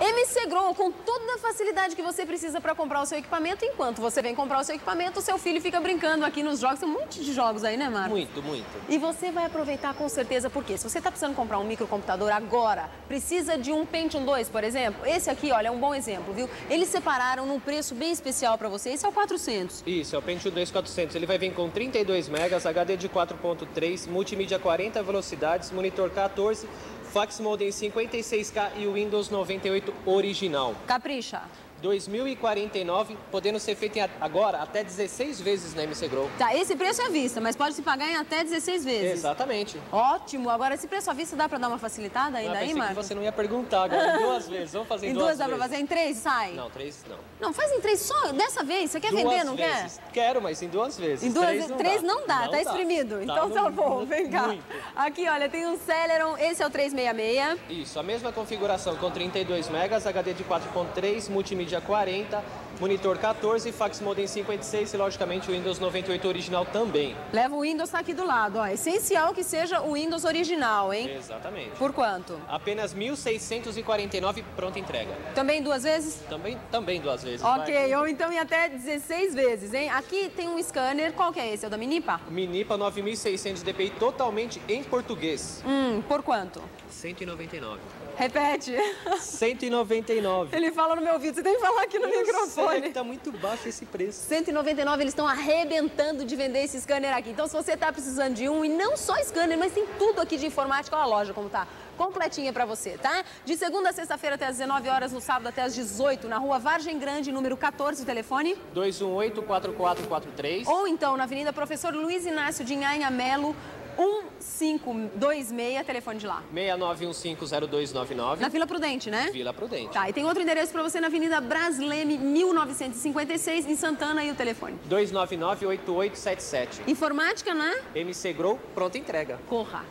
MC Grow, com toda a facilidade que você precisa para comprar o seu equipamento, enquanto você vem comprar o seu equipamento, o seu filho fica brincando aqui nos jogos. Tem um monte de jogos aí, né, Marcos? Muito, muito. E você vai aproveitar com certeza, porque se você está precisando comprar um microcomputador agora, precisa de um Pentium 2, por exemplo, esse aqui, olha, é um bom exemplo, viu? Eles separaram num preço bem especial para você, esse é o 400. Isso, é o Pentium 2 400. Ele vai vir com 32 megas, HD de 4.3, multimídia 40 velocidades, monitor 14, fax modem 56K e o Windows 98 original. Capricha. 2049, podendo ser feito agora até 16 vezes na MC Grow. Tá, esse preço é à vista, mas pode se pagar em até 16 vezes. Exatamente. Ótimo. Agora, esse preço à vista dá para dar uma facilitada ainda Eu aí, pensei que Marcos? você não ia perguntar agora, em duas vezes. Vamos fazer em, Em duas duas dá para fazer? Em três sai? Não, três não. Não, faz em três só dessa vez. Você quer duas vender, não vezes. quer? Quero, mas em duas vezes. Em duas três não Três dá. não dá, tá exprimido. então no- tá vem cá. muito. Aqui, olha, tem um Celeron, esse é o 366. Isso, a mesma configuração com 32 megas, HD de 4.3, multimídia 40, monitor 14, fax modem 56 e logicamente o Windows 98 original também. Leva o Windows, aqui do lado, ó. Essencial que seja o Windows original, hein? Exatamente. Por quanto? Apenas 1.649 pronta entrega. Também duas vezes? Também, também duas vezes. Ok, vai. ou então em até 16 vezes, hein? Aqui tem um scanner, qual que é esse? É o da Minipa? Minipa 9600 DPI totalmente em português. Hum, por quanto? 199. Repete. 199. Ele fala no meu ouvido, você tem falar aqui no Eu sei microfone. que tá muito baixo esse preço. 199, eles estão arrebentando de vender esse scanner aqui. Então, se você está precisando de um, e não só scanner, mas tem tudo aqui de informática, olha a loja como tá. Completinha para você, tá? De segunda a sexta-feira até às 19 horas, no sábado até às 18, na rua Vargem Grande, número 14, o telefone. 218-4443. Ou então na Avenida Professor Luiz Inácio de Inhanha Melo, 1526, telefone de lá. 69150299. Na Vila Prudente, né? Vila Prudente. Tá, e tem outro endereço para você na Avenida Brasleme, 1956, em Santana, e o telefone. 299-8877. Informática, né? MC Grow, pronta entrega. Corra.